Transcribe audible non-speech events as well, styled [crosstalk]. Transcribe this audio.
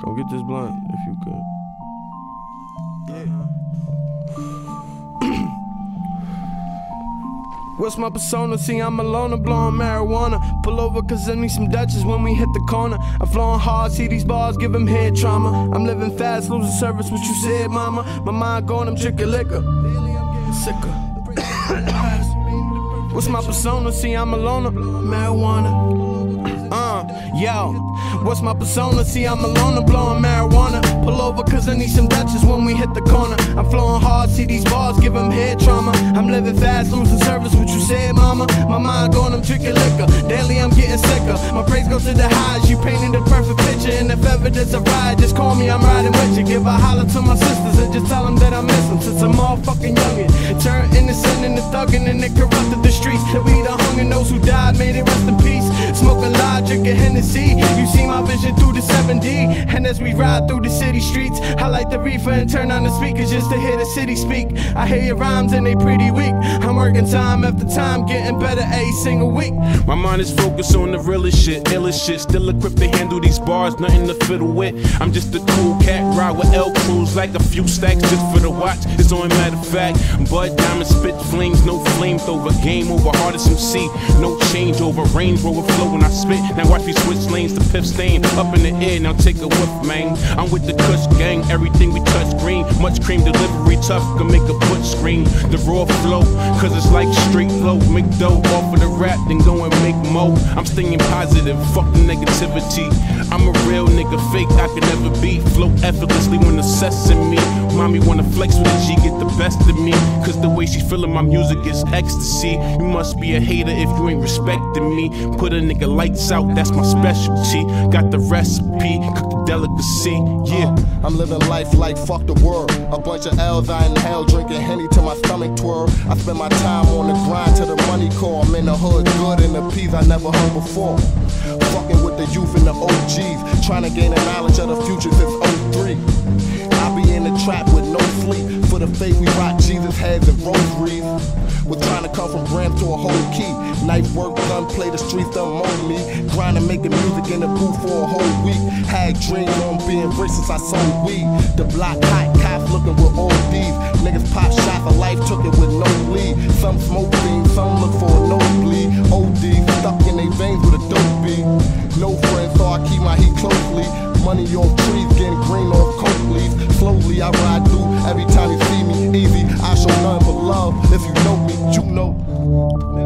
Come get this blunt if you could. What's my persona? See, I'm alone, I'm blowing marijuana. Pull over, cause I need some Dutches when we hit the corner. I'm flowing hard, see these bars, give them head trauma. I'm living fast, losing service, what you said, mama. My mind going, I'm drinking liquor. Sicker. [coughs] What's my persona? See, I'm a alone, marijuana. [coughs] Uh, yo, what's my persona? See, I'm alone, I'm blowing marijuana. Pull over, cause I need some Dutches when we hit the corner. I'm flowing hard, see these bars, give them head trauma. I'm living fast, losing service, what you said, mama. My mind going, I'm drinking liquor. Daily, I'm getting sicker. My praise goes to the highs, you painted the perfect picture. And if ever there's a ride, just call me, I'm riding with you. Give a holler to my sisters and just tell them that I miss them since I'm all fucking youngin'. Turn innocent into thuggin' and the streets. Drinking Hennessy. You see my vision through the 7D. And as we ride through the city streets, I light the reefer and turn on the speakers just to hear the city speak. I hear your rhymes and they pretty weak. I'm working time after time, getting better every single week. My mind is focused on the realest shit, illest shit. Still equipped to handle these bars, nothing to fiddle with. I'm just a cool cat, ride with L crews like a few stacks just for the watch. It's only matter of fact. Bud diamond spit flames, no flames flamethrower. Game over, hardest MC, no changeover. Range rover flow when I spit. Now watch switch lanes to Pip Stain. Up in the air, now take a whiff, man. I'm with the Kush gang, everything we touch green. Much cream delivery, tough, can make a butch scream. The raw flow, cause it's like straight flow. Make dough off of the rap, then go and make mo. I'm staying positive, fuck the negativity. I'm a real nigga, fake I can never be. Flow effortlessly when assessing me. Mommy wanna flex with get the best of me. Cause the way she feeling my music is ecstasy. You must be a hater if you ain't respecting me. Put a nigga lights out, that's my specialty. Got the recipe, cook the delicacy, yeah. I'm living life like fuck the world. A bunch of L's I inhale, drinking Henny till my stomach twirl. I spend my time on the grind till the money call. I'm in the hood, good in the peas I never heard before. Fucking with the youth and the OGs, trying to gain the knowledge of the future since 03. I be in the trap with no sleep. The faith we rock Jesus heads and rosaries. We're trying to come from grams to a whole key. Knife work done, play the streets done mold me. Grinding, making music in the booth for a whole week. Had dreams on being rich since I sold weed. The block hot, cops looking with all these. Niggas pop shots for life, took it with no lead. Some smoke things, some look for a nosebleed. OD stuck in their veins with a dope beat. No friends, so I keep my heat closely. Money off trees, getting green off coke leaves. Slowly I ride through every love. If you know me, you know.